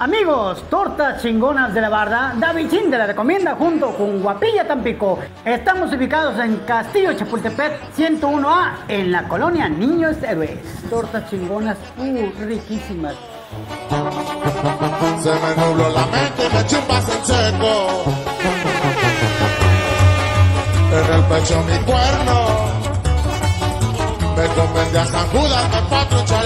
Amigos, tortas chingonas de la barda, David Chin de la recomienda junto con Guapilla Tampico. Estamos ubicados en Castillo Chapultepec 101A en la colonia Niños Héroes. Tortas chingonas, uh, riquísimas. Se me nubló la mente, me chupas en seco. En el pecho mi cuerno. Me convence a San Judas, me pato un chaleco.